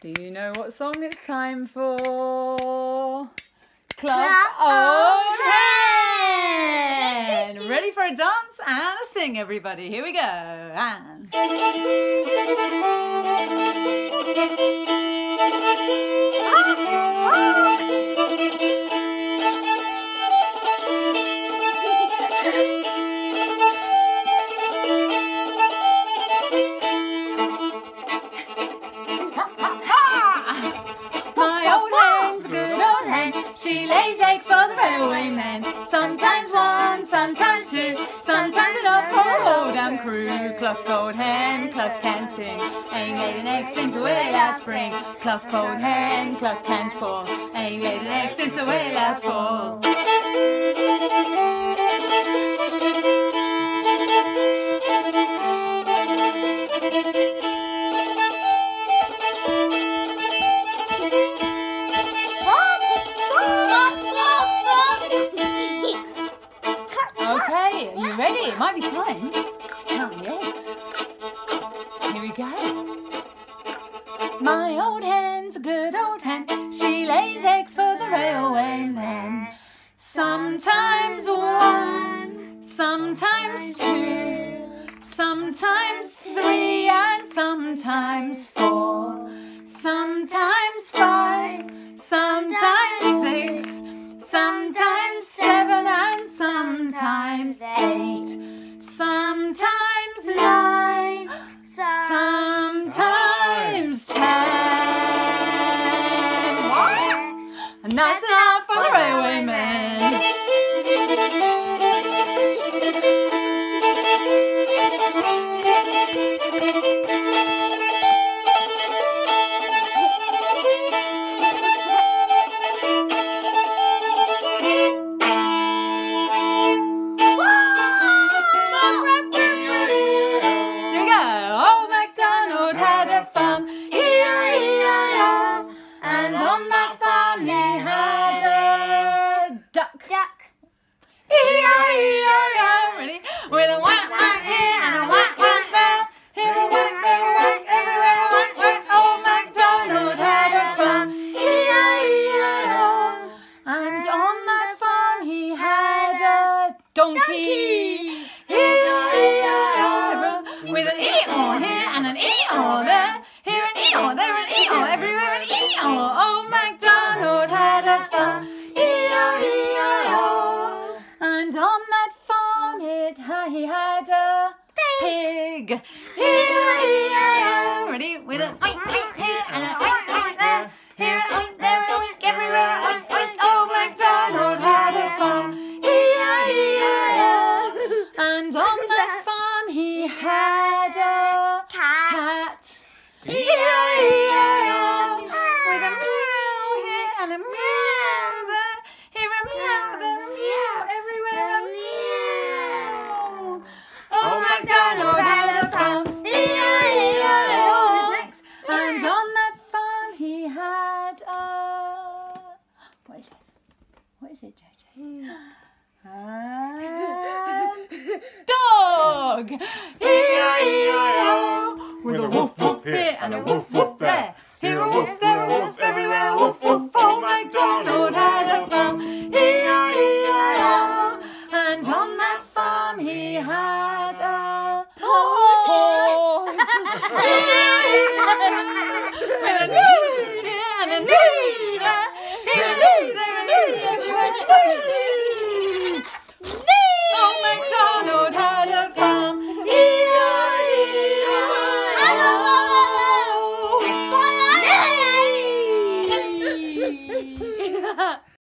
Do you know what song it's time for? Cluck Old Hen! Ready for a dance and a sing, everybody. Here we go. And. Crew. Cluck old hen, cluck can sing. Ain't laid an egg since way last spring. Cluck old hen, cluck can score. Ain't laid an egg since way last fall. Ready? It might be time count the eggs. Here we go. My old hen's a good old hen. She lays eggs for the railway men. Sometimes one, sometimes two, sometimes three, and sometimes four, sometimes five, sometimes And that's that Ready? With an What is it, JJ? Um, dog! E-I-E-I-O! With a woof woof here and a woof woof there. Here a woof, there a woof, everywhere a woof woof. Oh, MacDonald had a farm. E-I-E-I-O! And on that farm he had a